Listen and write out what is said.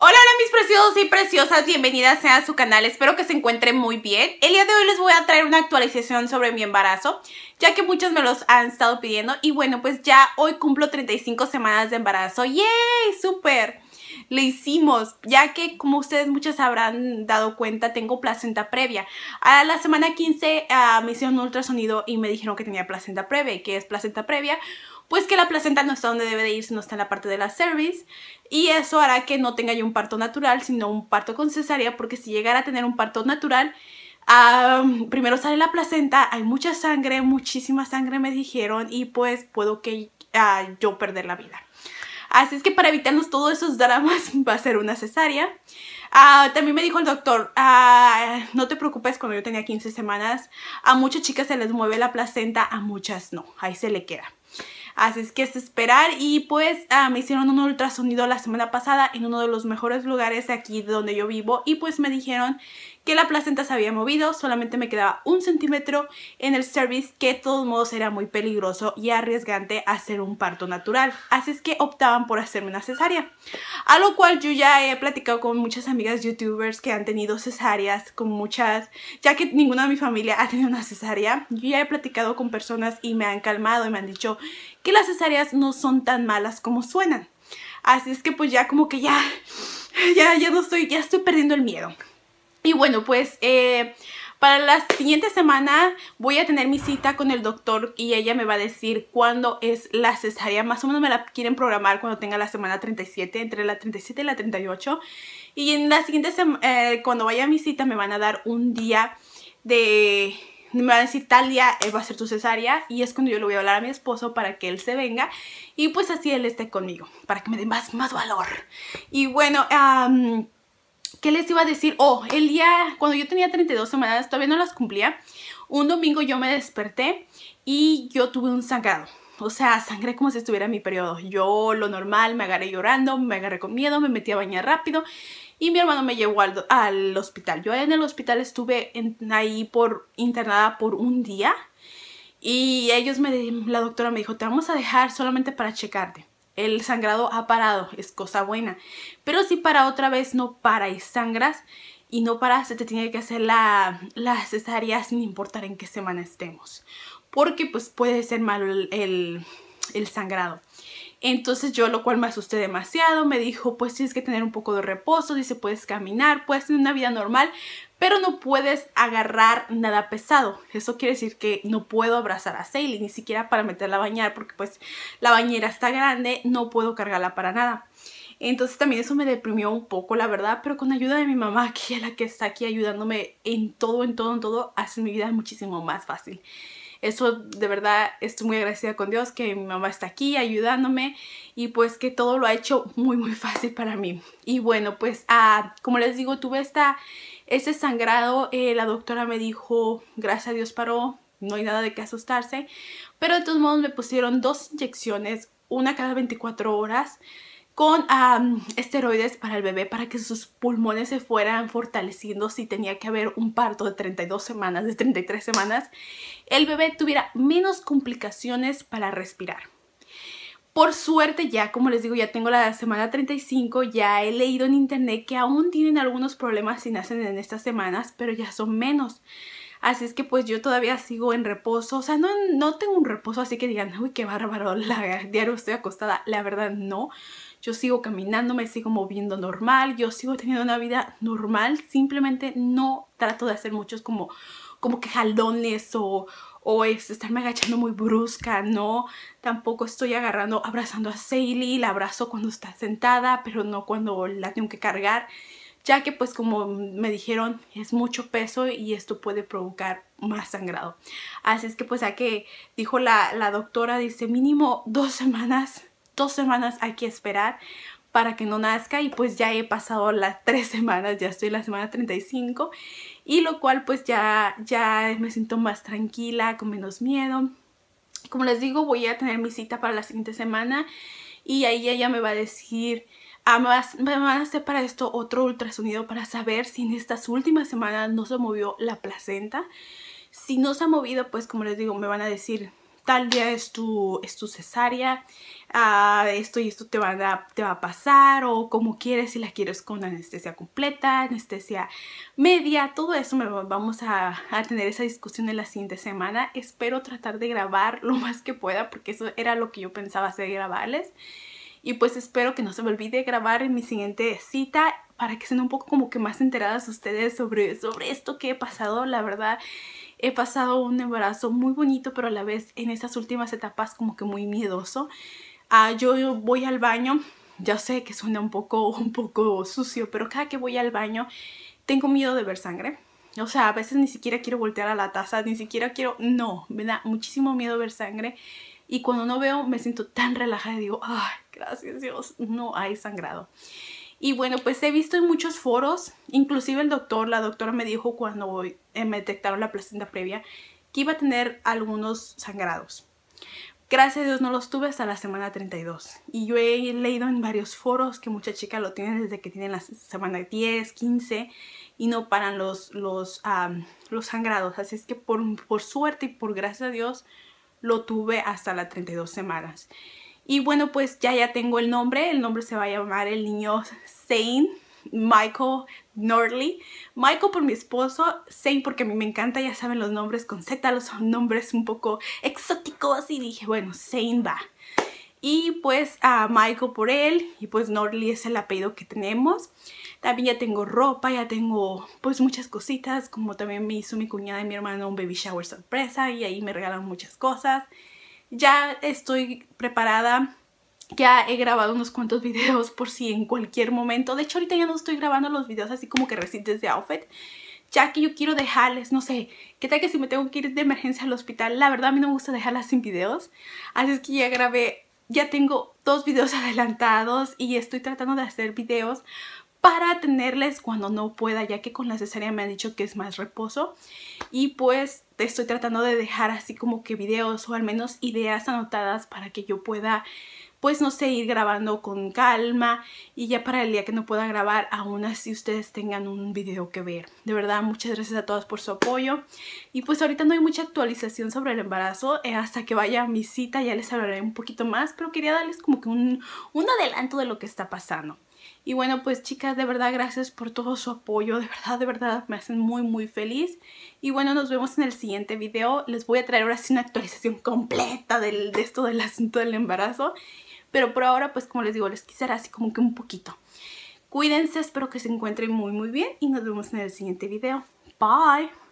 Hola, hola mis preciosos y preciosas, bienvenidas a su canal, espero que se encuentren muy bien. El día de hoy les voy a traer una actualización sobre mi embarazo, ya que muchos me los han estado pidiendo. Y bueno, pues ya hoy cumplo 35 semanas de embarazo, ¡yay! ¡Súper! Lo hicimos, ya que como ustedes muchas habrán dado cuenta, tengo placenta previa. A la semana 15 uh, me hicieron un ultrasonido y me dijeron que tenía placenta previa. ¿Y qué es placenta previa? Pues que la placenta no está donde debe de ir, sino está en la parte de la cervix y eso hará que no tenga yo un parto natural, sino un parto con cesárea, porque si llegara a tener un parto natural, primero sale la placenta, hay mucha sangre, muchísima sangre me dijeron y pues puedo que uh, yo perder la vida. Así es que para evitarnos todos esos dramas va a ser una cesárea. Uh, también me dijo el doctor, uh, no te preocupes, cuando yo tenía 15 semanas, a muchas chicas se les mueve la placenta, a muchas no, ahí se le queda. Así es que es esperar. Y pues ah, me hicieron un ultrasonido la semana pasada en uno de los mejores lugares de aquí donde yo vivo. Y pues me dijeron que la placenta se había movido, solamente me quedaba un centímetro en el cervix que de todos modos era muy peligroso y arriesgante hacer un parto natural. Así es que optaban por hacerme una cesárea. A lo cual yo ya he platicado con muchas amigas youtubers que han tenido cesáreas, con muchas, ya que ninguna de mi familia ha tenido una cesárea. Yo ya he platicado con personas y me han calmado y me han dicho que las cesáreas no son tan malas como suenan. Así es que pues ya como que ya, ya, ya no estoy, ya estoy perdiendo el miedo. Y bueno, pues eh, para la siguiente semana voy a tener mi cita con el doctor y ella me va a decir cuándo es la cesárea. Más o menos me la quieren programar cuando tenga la semana 37, entre la 37 y la 38. Y en la siguiente semana, eh, cuando vaya a mi cita me van a dar un día de... Me va a decir tal día él va a ser tu cesárea y es cuando yo le voy a hablar a mi esposo para que él se venga y pues así él esté conmigo, para que me dé más, más valor. Y bueno, ¿Qué les iba a decir? Oh, el día, cuando yo tenía 32 semanas, todavía no las cumplía, un domingo yo me desperté y yo tuve un sangrado. O sea, sangré como si estuviera en mi periodo. Yo, lo normal, me agarré llorando, me agarré con miedo, me metí a bañar rápido y mi hermano me llevó al, al hospital. Yo en el hospital estuve ahí por internada por un día y ellos me, la doctora me dijo, te vamos a dejar solamente para checarte el sangrado ha parado, es cosa buena. Pero si para otra vez no para y sangras y no para, se te tiene que hacer la, la cesárea sin importar en qué semana estemos. Porque pues puede ser malo el, el sangrado. Entonces yo lo cual me asusté demasiado, me dijo pues tienes que tener un poco de reposo, dice puedes caminar, puedes tener una vida normal, pero no puedes agarrar nada pesado. Eso quiere decir que no puedo abrazar a Sally, ni siquiera para meterla a bañar, porque pues la bañera está grande, no puedo cargarla para nada. Entonces también eso me deprimió un poco, la verdad, pero con ayuda de mi mamá, que es la que está aquí ayudándome en todo, en todo, en todo, hace mi vida muchísimo más fácil. Eso de verdad estoy muy agradecida con Dios que mi mamá está aquí ayudándome y pues que todo lo ha hecho muy muy fácil para mí. Y bueno pues ah, como les digo tuve esta, ese sangrado, eh, la doctora me dijo gracias a Dios paró, no hay nada de qué asustarse, pero de todos modos me pusieron dos inyecciones, una cada 24 horas con esteroides para el bebé para que sus pulmones se fueran fortaleciendo si tenía que haber un parto de 32 semanas, de 33 semanas, el bebé tuviera menos complicaciones para respirar. Por suerte ya, como les digo, ya tengo la semana 35, ya he leído en internet que aún tienen algunos problemas si nacen en estas semanas, pero ya son menos. Así es que pues yo todavía sigo en reposo, o sea, no, no tengo un reposo así que digan, uy, qué bárbaro, la, diario estoy acostada, la verdad no. Yo sigo caminando, me sigo moviendo normal, yo sigo teniendo una vida normal, simplemente no trato de hacer muchos como, como que jalones o, o es estarme agachando muy brusca, no, tampoco estoy agarrando, abrazando a Sally, la abrazo cuando está sentada, pero no cuando la tengo que cargar, ya que pues como me dijeron es mucho peso y esto puede provocar más sangrado. Así es que pues a que dijo la, la doctora, dice mínimo dos semanas dos semanas hay que esperar para que no nazca y pues ya he pasado las tres semanas, ya estoy en la semana 35 y lo cual pues ya, ya me siento más tranquila, con menos miedo. Como les digo voy a tener mi cita para la siguiente semana y ahí ella me va a decir, ah, me, van a hacer para esto otro ultrasonido para saber si en estas últimas semanas no se movió la placenta. Si no se ha movido pues como les digo me van a decir tal día es tu, es tu cesárea, ah, esto y esto te va, a, te va a pasar o como quieres, si la quieres con anestesia completa, anestesia media, todo eso me, vamos a, a tener esa discusión en la siguiente semana. Espero tratar de grabar lo más que pueda porque eso era lo que yo pensaba hacer, grabarles. Y pues espero que no se me olvide grabar en mi siguiente cita para que sean un poco como que más enteradas ustedes sobre, sobre esto que he pasado. La verdad, he pasado un embarazo muy bonito, pero a la vez en esas últimas etapas como que muy miedoso. Ah, yo voy al baño, ya sé que suena un poco, un poco sucio, pero cada que voy al baño tengo miedo de ver sangre. O sea, a veces ni siquiera quiero voltear a la taza, ni siquiera quiero... No, me da muchísimo miedo ver sangre. Y cuando no veo me siento tan relajada y digo, ay, gracias Dios, no hay sangrado. Y bueno, pues he visto en muchos foros, inclusive el doctor, la doctora me dijo cuando eh, me detectaron la placenta previa que iba a tener algunos sangrados. Gracias a Dios no los tuve hasta la semana 32. Y yo he leído en varios foros que muchas chicas lo tienen desde que tienen la semana 10, 15 y no paran los, los, los sangrados. Así es que por, por suerte y por gracias a Dios lo tuve hasta las 32 semanas. Y bueno, pues ya ya tengo el nombre. El nombre se va a llamar el niño Zane Michael Nordley. Michael por mi esposo, Zane porque a mí me encanta, ya saben los nombres con Z, los nombres un poco exóticos y dije, bueno, Zane va. Y pues a Michael por él y pues Nordley es el apellido que tenemos. También ya tengo ropa, ya tengo pues muchas cositas, como también me hizo mi cuñada y mi hermano un baby shower sorpresa y ahí me regalan muchas cosas. Ya estoy preparada, ya he grabado unos cuantos videos por si en cualquier momento, de hecho ahorita ya no estoy grabando los videos así como que recientes de outfit, ya que yo quiero dejarles, no sé, qué tal que si me tengo que ir de emergencia al hospital, la verdad a mí no me gusta dejarlas sin videos, así es que ya grabé, ya tengo dos videos adelantados y estoy tratando de hacer videos para tenerles cuando no pueda, ya que con la cesárea me han dicho que es más reposo. Y pues estoy tratando de dejar así como que videos o al menos ideas anotadas para que yo pueda pues no sé, ir grabando con calma y ya para el día que no pueda grabar, aún así ustedes tengan un video que ver. De verdad, muchas gracias a todas por su apoyo. Y pues ahorita no hay mucha actualización sobre el embarazo, eh, hasta que vaya mi cita ya les hablaré un poquito más, pero quería darles como que un adelanto de lo que está pasando. Y bueno, pues chicas, de verdad gracias por todo su apoyo, de verdad, de verdad, me hacen muy, muy feliz. Y bueno, nos vemos en el siguiente video. Les voy a traer ahora sí una actualización completa del, de esto del asunto del embarazo. Pero por ahora, pues como les digo, les quisiera así como que un poquito. Cuídense, espero que se encuentren muy, muy bien y nos vemos en el siguiente video. Bye!